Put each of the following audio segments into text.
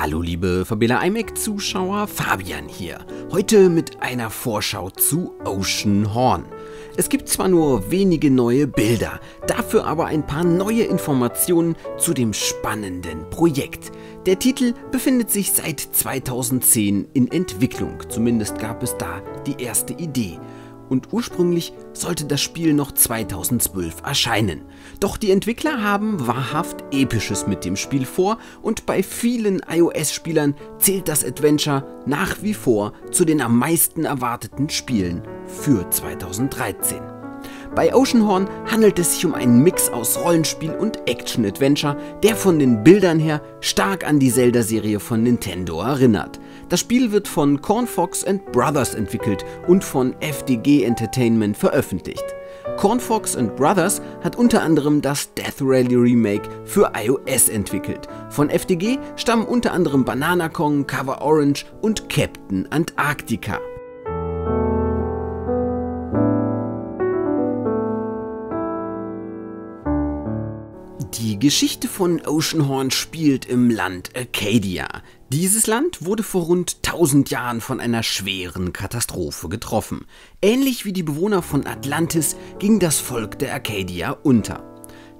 Hallo liebe Fabela iMac Zuschauer, Fabian hier. Heute mit einer Vorschau zu Ocean Horn. Es gibt zwar nur wenige neue Bilder, dafür aber ein paar neue Informationen zu dem spannenden Projekt. Der Titel befindet sich seit 2010 in Entwicklung, zumindest gab es da die erste Idee und ursprünglich sollte das Spiel noch 2012 erscheinen. Doch die Entwickler haben wahrhaft Episches mit dem Spiel vor und bei vielen iOS-Spielern zählt das Adventure nach wie vor zu den am meisten erwarteten Spielen für 2013. Bei Oceanhorn handelt es sich um einen Mix aus Rollenspiel und Action-Adventure, der von den Bildern her stark an die Zelda-Serie von Nintendo erinnert. Das Spiel wird von Cornfox Brothers entwickelt und von FDG Entertainment veröffentlicht. Cornfox Brothers hat unter anderem das Death Rally Remake für iOS entwickelt. Von FDG stammen unter anderem Banana Kong, Cover Orange und Captain Antarctica. Die Geschichte von Oceanhorn spielt im Land Acadia. Dieses Land wurde vor rund 1000 Jahren von einer schweren Katastrophe getroffen. Ähnlich wie die Bewohner von Atlantis ging das Volk der Acadia unter.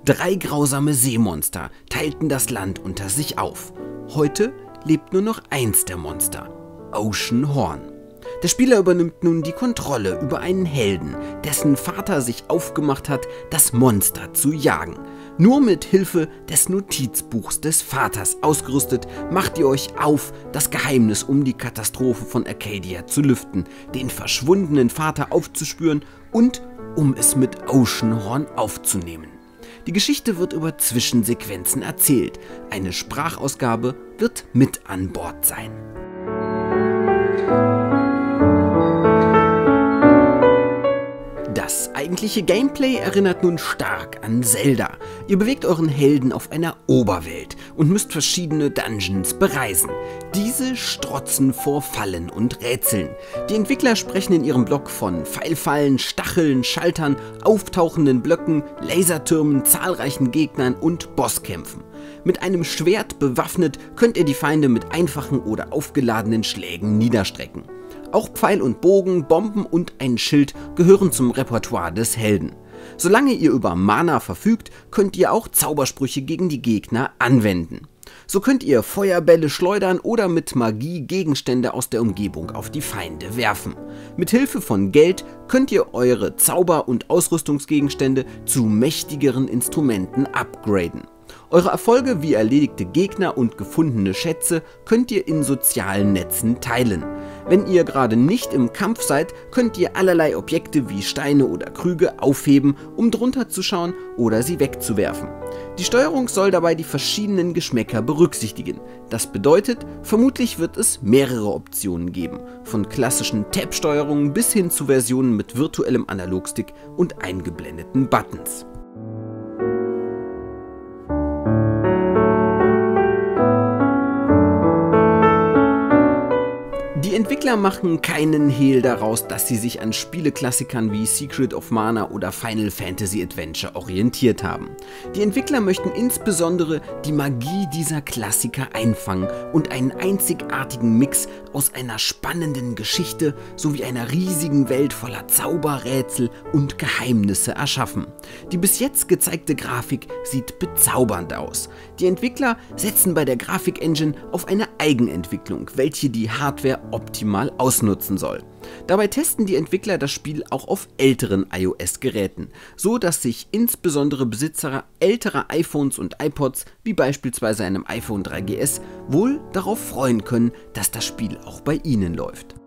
Drei grausame Seemonster teilten das Land unter sich auf. Heute lebt nur noch eins der Monster, Oceanhorn. Der Spieler übernimmt nun die Kontrolle über einen Helden, dessen Vater sich aufgemacht hat, das Monster zu jagen. Nur mit Hilfe des Notizbuchs des Vaters ausgerüstet, macht ihr euch auf, das Geheimnis um die Katastrophe von Arcadia zu lüften, den verschwundenen Vater aufzuspüren und um es mit Oceanhorn aufzunehmen. Die Geschichte wird über Zwischensequenzen erzählt. Eine Sprachausgabe wird mit an Bord sein. Das eigentliche Gameplay erinnert nun stark an Zelda. Ihr bewegt euren Helden auf einer Oberwelt und müsst verschiedene Dungeons bereisen. Diese strotzen vor Fallen und Rätseln. Die Entwickler sprechen in ihrem Blog von Pfeilfallen, Stacheln, Schaltern, auftauchenden Blöcken, Lasertürmen, zahlreichen Gegnern und Bosskämpfen. Mit einem Schwert bewaffnet könnt ihr die Feinde mit einfachen oder aufgeladenen Schlägen niederstrecken. Auch Pfeil und Bogen, Bomben und ein Schild gehören zum Repertoire des Helden. Solange ihr über Mana verfügt, könnt ihr auch Zaubersprüche gegen die Gegner anwenden. So könnt ihr Feuerbälle schleudern oder mit Magie Gegenstände aus der Umgebung auf die Feinde werfen. Mit Hilfe von Geld könnt ihr eure Zauber- und Ausrüstungsgegenstände zu mächtigeren Instrumenten upgraden. Eure Erfolge wie erledigte Gegner und gefundene Schätze könnt ihr in sozialen Netzen teilen. Wenn ihr gerade nicht im Kampf seid, könnt ihr allerlei Objekte wie Steine oder Krüge aufheben, um drunter zu schauen oder sie wegzuwerfen. Die Steuerung soll dabei die verschiedenen Geschmäcker berücksichtigen. Das bedeutet, vermutlich wird es mehrere Optionen geben, von klassischen Tab-Steuerungen bis hin zu Versionen mit virtuellem Analogstick und eingeblendeten Buttons. Entwickler machen keinen Hehl daraus, dass sie sich an Spieleklassikern wie Secret of Mana oder Final Fantasy Adventure orientiert haben. Die Entwickler möchten insbesondere die Magie dieser Klassiker einfangen und einen einzigartigen Mix aus einer spannenden Geschichte sowie einer riesigen Welt voller Zauberrätsel und Geheimnisse erschaffen. Die bis jetzt gezeigte Grafik sieht bezaubernd aus. Die Entwickler setzen bei der Grafik-Engine auf eine Eigenentwicklung, welche die Hardware optimal ausnutzen soll. Dabei testen die Entwickler das Spiel auch auf älteren iOS-Geräten, so dass sich insbesondere Besitzer älterer iPhones und iPods, wie beispielsweise einem iPhone 3GS, wohl darauf freuen können, dass das Spiel auch bei ihnen läuft.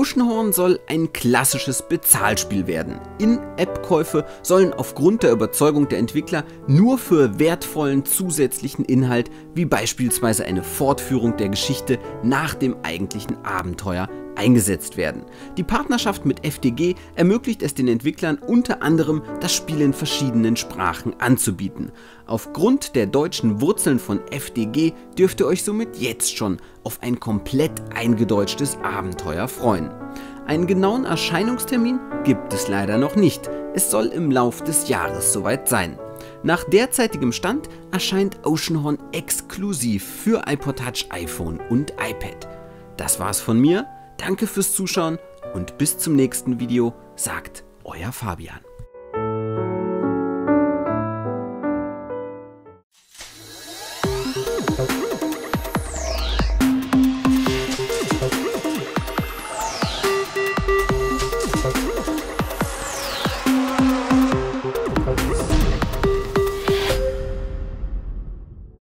Oceanhorn soll ein klassisches Bezahlspiel werden. In-App-Käufe sollen aufgrund der Überzeugung der Entwickler nur für wertvollen zusätzlichen Inhalt, wie beispielsweise eine Fortführung der Geschichte nach dem eigentlichen Abenteuer, eingesetzt werden. Die Partnerschaft mit FDG ermöglicht es den Entwicklern unter anderem, das Spiel in verschiedenen Sprachen anzubieten. Aufgrund der deutschen Wurzeln von FDG dürft ihr euch somit jetzt schon auf ein komplett eingedeutschtes Abenteuer freuen. Einen genauen Erscheinungstermin gibt es leider noch nicht. Es soll im Lauf des Jahres soweit sein. Nach derzeitigem Stand erscheint Oceanhorn exklusiv für iPod Touch, iPhone und iPad. Das war's von mir. Danke fürs Zuschauen und bis zum nächsten Video, sagt euer Fabian.